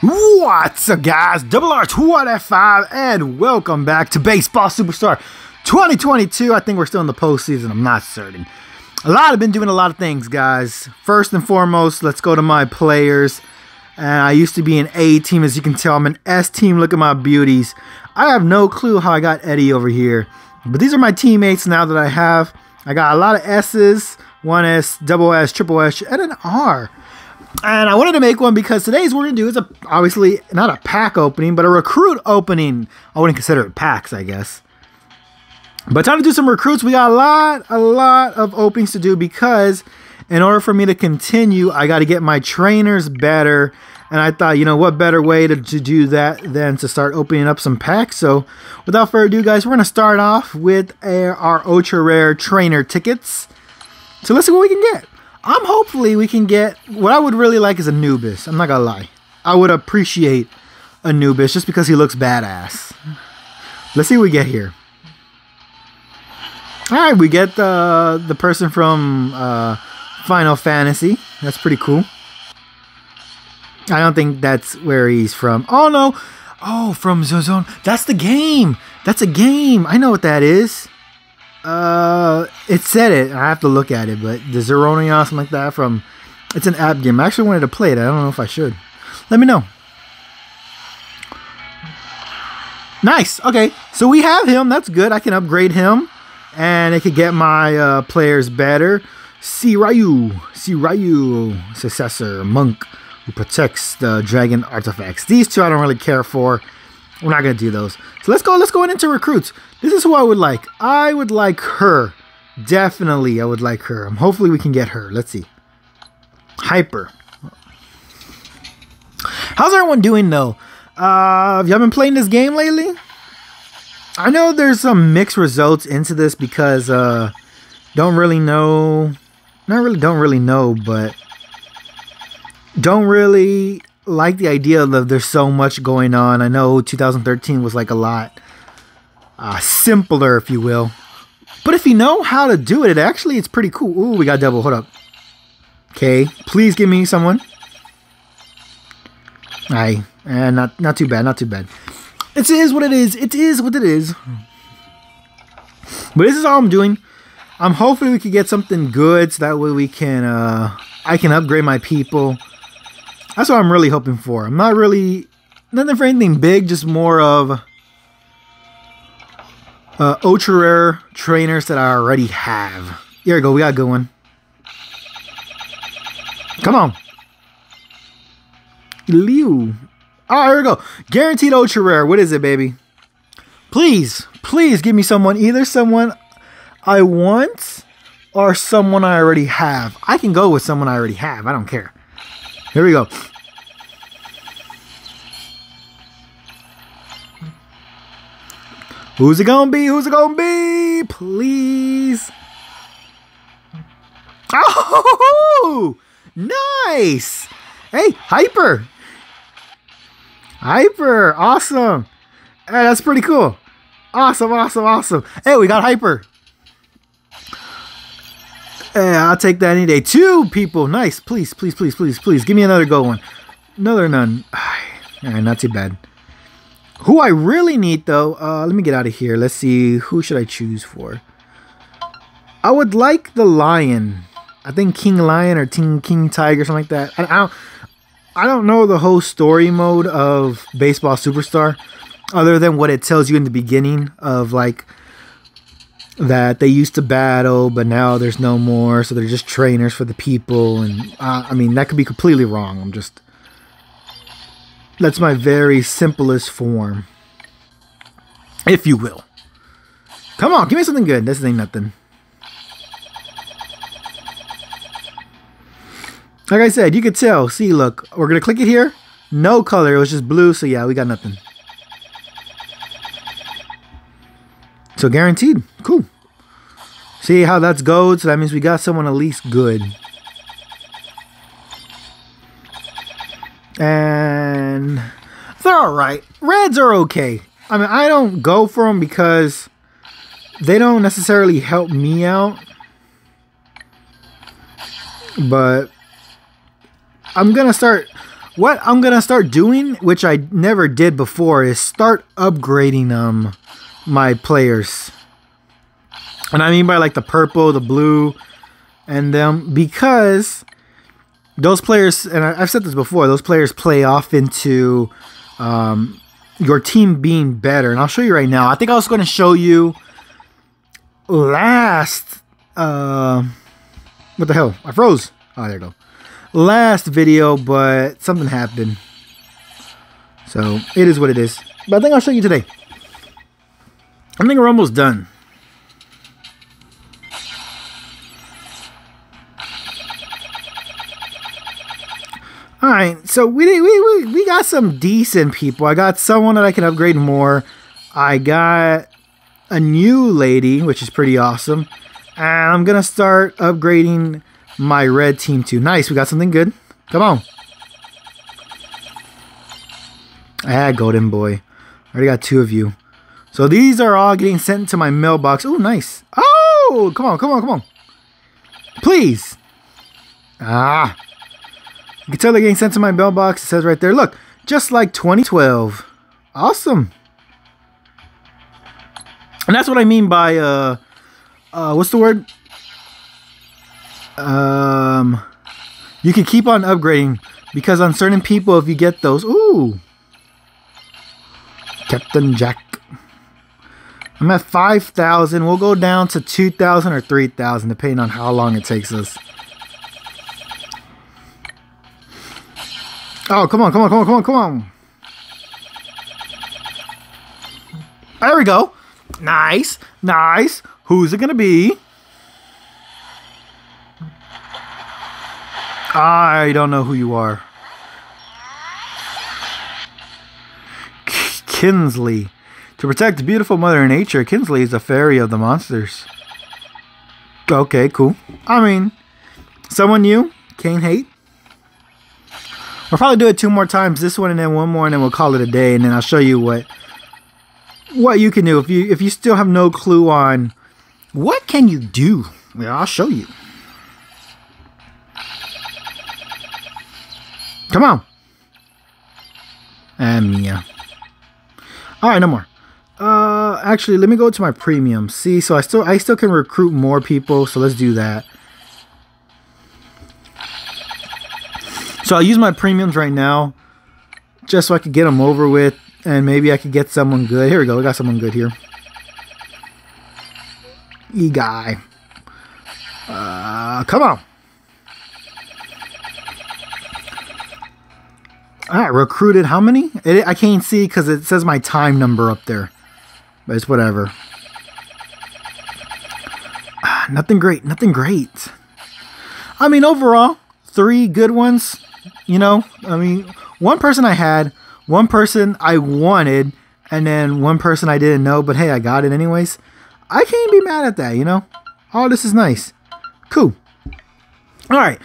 What's up, guys? Double R 25, and welcome back to Baseball Superstar 2022. I think we're still in the postseason. I'm not certain. A lot I've been doing a lot of things, guys. First and foremost, let's go to my players. And I used to be an A team, as you can tell. I'm an S team. Look at my beauties. I have no clue how I got Eddie over here. But these are my teammates now that I have. I got a lot of S's, one S, double S, triple S, and an R. And I wanted to make one because today's we're gonna do is a obviously not a pack opening, but a recruit opening. I wouldn't consider it packs, I guess. But time to do some recruits. We got a lot, a lot of openings to do because in order for me to continue, I got to get my trainers better. And I thought, you know, what better way to, to do that than to start opening up some packs. So without further ado, guys, we're going to start off with our, our ultra rare trainer tickets. So let's see what we can get. I'm hopefully we can get what I would really like is Anubis. I'm not gonna lie. I would appreciate Anubis just because he looks badass. Let's see what we get here. Alright, we get the the person from uh, Final Fantasy. That's pretty cool. I don't think that's where he's from. Oh no! Oh, from Zozone. That's the game! That's a game! I know what that is. Uh, it said it. I have to look at it, but the Zeronia, something like that from. It's an app game. I actually wanted to play it. I don't know if I should. Let me know. Nice. Okay, so we have him. That's good. I can upgrade him, and it could get my uh, players better. C Ryu, C Ryu, successor monk who protects the dragon artifacts. These two I don't really care for. We're not gonna do those. So let's go. Let's go into recruits. This is who I would like. I would like her. Definitely, I would like her. Um, hopefully, we can get her. Let's see. Hyper. How's everyone doing though? Uh, have y'all been playing this game lately? I know there's some mixed results into this because uh, don't really know. Not really, don't really know, but don't really like the idea of there's so much going on. I know 2013 was like a lot uh, simpler, if you will. But if you know how to do it, it actually it's pretty cool. Ooh, we got double. Hold up. Okay, please give me someone. Aye, and not not too bad, not too bad. It is what it is. It is what it is. But this is all I'm doing. I'm hoping we can get something good so that way we can uh I can upgrade my people. That's what I'm really hoping for. I'm not really nothing for anything big, just more of uh, ultra rare trainers that I already have. Here we go. We got a good one. Come on. Liu. Oh, here we go. Guaranteed ultra rare. What is it, baby? Please, please give me someone. Either someone I want or someone I already have. I can go with someone I already have. I don't care. Here we go. Who's it gonna be? Who's it gonna be? Please. Oh, nice. Hey, Hyper. Hyper. Awesome. Hey, that's pretty cool. Awesome, awesome, awesome. Hey, we got Hyper. Hey, I'll take that any day. Two people. Nice. Please, please, please, please, please. Give me another go one. Another none. All right, not too bad. Who I really need though, uh, let me get out of here. Let's see, who should I choose for? I would like the lion. I think King Lion or King King Tiger, or something like that. I, I don't, I don't know the whole story mode of Baseball Superstar, other than what it tells you in the beginning of like that they used to battle, but now there's no more, so they're just trainers for the people. And uh, I mean, that could be completely wrong. I'm just that's my very simplest form. If you will. Come on, give me something good. This ain't nothing. Like I said, you could tell. See, look. We're going to click it here. No color. It was just blue. So, yeah, we got nothing. So, guaranteed. Cool. See how that's gold? So, that means we got someone at least good. and they're all right. Reds are okay. I mean, I don't go for them because they don't necessarily help me out. But I'm gonna start what I'm gonna start doing, which I never did before, is start upgrading um my players. And I mean by like the purple, the blue, and them because those players, and I, have said this before, those players play off into um, your team being better. And I'll show you right now. I think I was going to show you last. Uh, what the hell? I froze. Oh, there you go. Last video, but something happened. So it is what it is. But I think I'll show you today. I think we're almost done. All right, so we, we, we, got some decent people. I got someone that I can upgrade more. I got a new lady, which is pretty awesome. And I'm going to start upgrading my red team too. Nice, we got something good. Come on. Ah, golden boy. I already got two of you. So these are all getting sent to my mailbox. Oh, nice. Oh, come on, come on, come on. Please. Ah. You can tell they're getting sent to my mailbox. It says right there, look, just like 2012. Awesome. And that's what I mean by, uh, uh, what's the word? Um, you can keep on upgrading because on certain people, if you get those, ooh, Captain Jack. I'm at 5,000. We'll go down to 2,000 or 3,000, depending on how long it takes us. Oh, come on, come on, come on, come on, come on. There we go. Nice, nice. Who's it going to be? I don't know who you are. Kinsley. To protect beautiful Mother Nature, Kinsley is a fairy of the monsters. Okay, cool. I mean, someone new? Can't hate. We'll probably do it two more times. This one and then one more, and then we'll call it a day. And then I'll show you what what you can do if you if you still have no clue on what can you do. Well, I'll show you. Come on. And Mia. All right, no more. Uh, actually, let me go to my premium. See, so I still I still can recruit more people. So let's do that. So I'll use my premiums right now just so I could get them over with and maybe I could get someone good. Here we go. We got someone good here. E guy. Uh, come on. All right, recruited how many? It, I can't see because it says my time number up there. But it's whatever. Ah, nothing great. Nothing great. I mean, overall, three good ones. You know, I mean, one person I had, one person I wanted, and then one person I didn't know, but hey, I got it anyways. I can't be mad at that, you know? Oh, this is nice. Cool. All right.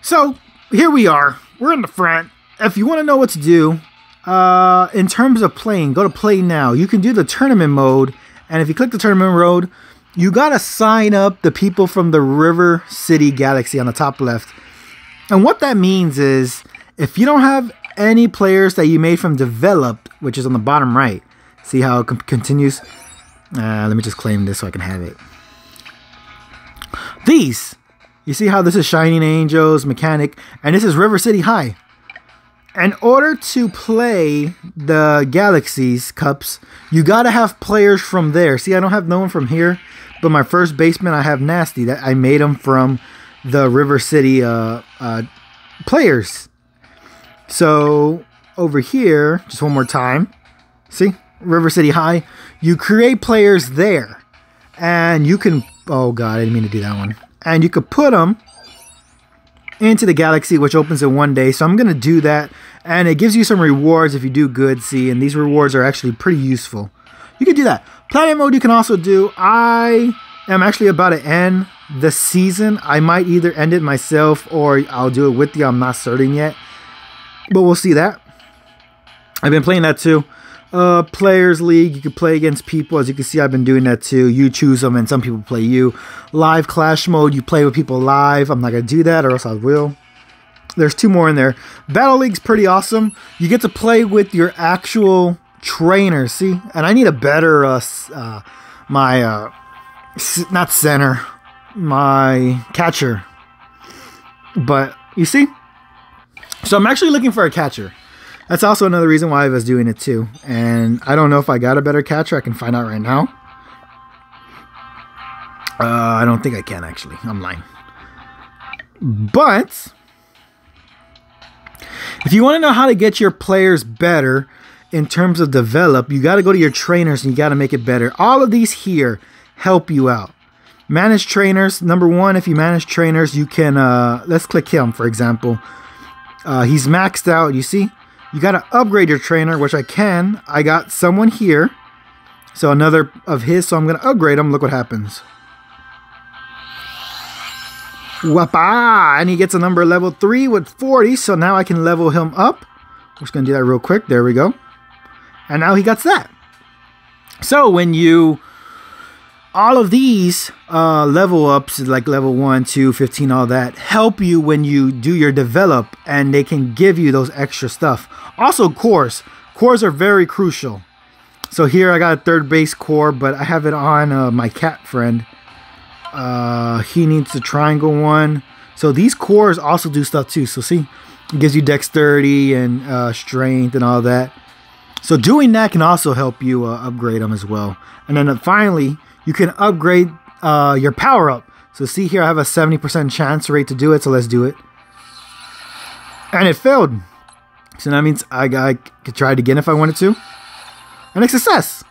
So, here we are. We're in the front. If you want to know what to do, uh, in terms of playing, go to play now. You can do the tournament mode, and if you click the tournament mode, you got to sign up the people from the River City Galaxy on the top left. And what that means is if you don't have any players that you made from developed, which is on the bottom right, see how it continues? Uh, let me just claim this so I can have it. These, you see how this is Shining Angels, Mechanic, and this is River City High. In order to play the Galaxies Cups, you gotta have players from there. See, I don't have no one from here, but my first baseman, I have Nasty. That I made him from the River City uh, uh, players. So over here, just one more time, see River City High. You create players there, and you can. Oh god, I didn't mean to do that one. And you could put them into the galaxy, which opens in one day. So I'm gonna do that, and it gives you some rewards if you do good. See, and these rewards are actually pretty useful. You can do that. Planet mode you can also do. I am actually about to end the season. I might either end it myself or I'll do it with you. I'm not certain yet. But we'll see that. I've been playing that too. Uh, Players League, you can play against people. As you can see, I've been doing that too. You choose them and some people play you. Live Clash Mode, you play with people live. I'm not going to do that or else I will. there's two more in there. Battle League's pretty awesome. You get to play with your actual trainer. See, and I need a better uh, uh my uh, not center, my catcher. But you see, so I'm actually looking for a catcher. That's also another reason why I was doing it too. And I don't know if I got a better catcher. I can find out right now. Uh, I don't think I can actually. I'm lying. But if you want to know how to get your players better in terms of develop, you got to go to your trainers and you got to make it better. All of these here help you out. Manage trainers. Number one, if you manage trainers, you can, uh, let's click him, for example. Uh, he's maxed out. You see, you got to upgrade your trainer, which I can. I got someone here. So another of his, so I'm going to upgrade him. Look what happens. Wapa! And he gets a number level 3 with 40, so now I can level him up. We're just going to do that real quick. There we go. And now he gets that. So when you all of these uh, level ups, like level 1, 2, 15, all that, help you when you do your develop and they can give you those extra stuff. Also, cores. Cores are very crucial. So here I got a third base core, but I have it on uh, my cat friend. Uh, he needs the triangle one. So these cores also do stuff too. So see, it gives you dexterity and uh, strength and all that. So doing that can also help you uh, upgrade them as well. And then uh, finally, you can upgrade uh, your power up. So see here, I have a 70% chance rate to do it, so let's do it. And it failed. So that means I, I could try it again if I wanted to. And a success.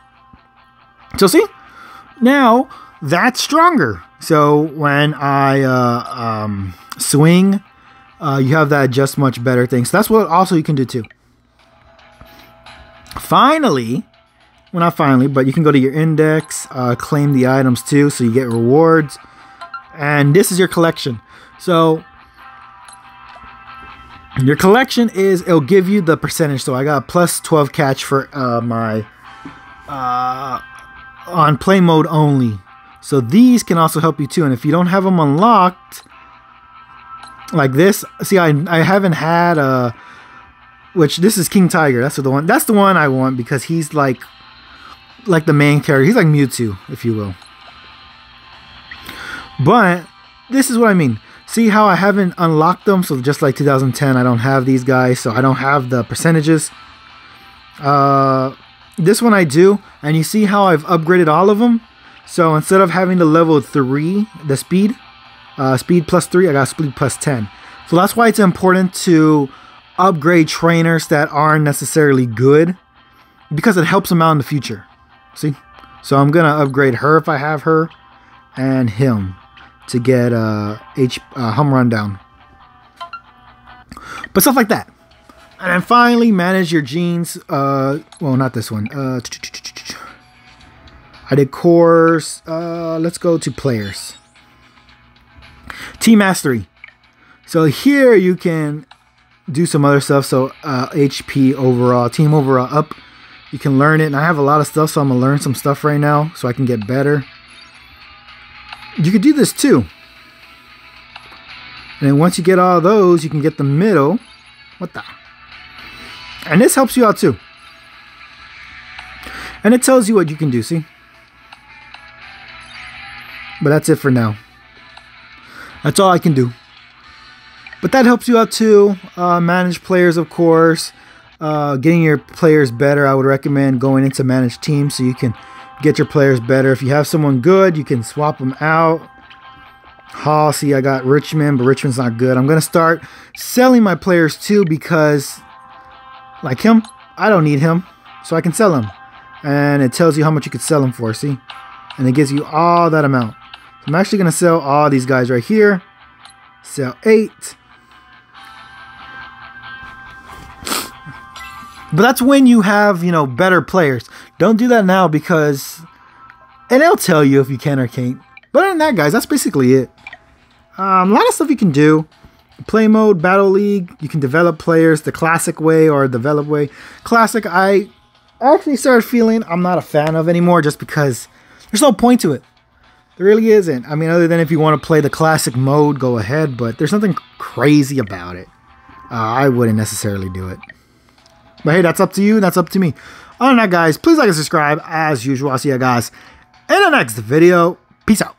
So see, now that's stronger. So when I uh, um, swing, uh, you have that just much better thing. So that's what also you can do too. Finally, well, not finally, but you can go to your index, uh, claim the items too, so you get rewards. And this is your collection. So your collection is it'll give you the percentage. So I got plus 12 catch for uh, my uh, on play mode only. So these can also help you too. And if you don't have them unlocked, like this, see, I I haven't had a, which this is King Tiger. That's the one. That's the one I want because he's like like the main character. He's like Mewtwo, if you will. But this is what I mean. See how I haven't unlocked them? So just like 2010, I don't have these guys, so I don't have the percentages. Uh, this one I do, and you see how I've upgraded all of them? So instead of having the level 3, the speed, uh, speed plus 3, I got speed plus 10. So that's why it's important to upgrade trainers that aren't necessarily good because it helps them out in the future. See? So I'm going to upgrade her if I have her and him to get uh, H uh, hum rundown. But stuff like that. And then finally manage your genes. Uh, well, not this one. Uh, I did cores. Uh, let's go to players. Team mastery. So here you can do some other stuff. So uh, HP overall, team overall up you can learn it. And I have a lot of stuff, so I'm going to learn some stuff right now so I can get better. You could do this too. And then once you get all those, you can get the middle. What the? And this helps you out too. And it tells you what you can do, see? But that's it for now. That's all I can do. But that helps you out too. Uh, manage players, of course uh, getting your players better, I would recommend going into managed teams so you can get your players better. If you have someone good, you can swap them out. Hall, see, I got Richmond, but Richmond's not good. I'm going to start selling my players too because, like him, I don't need him, so I can sell him. And it tells you how much you could sell him for, see? And it gives you all that amount. I'm actually going to sell all these guys right here. Sell eight. But that's when you have, you know, better players. Don't do that now because, and it'll tell you if you can or can't. But other than that, guys, that's basically it. Um, a lot of stuff you can do. Play mode, battle league. You can develop players the classic way or develop way. Classic, I actually started feeling I'm not a fan of anymore just because there's no point to it. There really isn't. I mean, other than if you want to play the classic mode, go ahead, but there's nothing crazy about it. uh, I wouldn't necessarily do it. But hey, that's up to you. That's up to me. Other than that, guys, please like and subscribe as usual. I'll see you guys in the next video. Peace out.